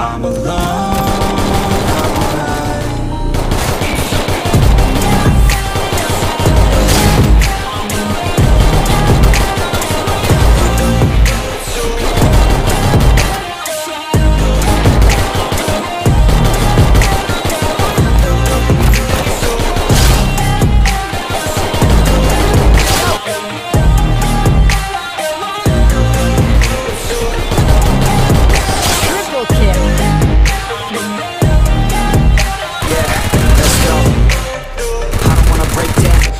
I'm alone,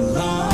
It's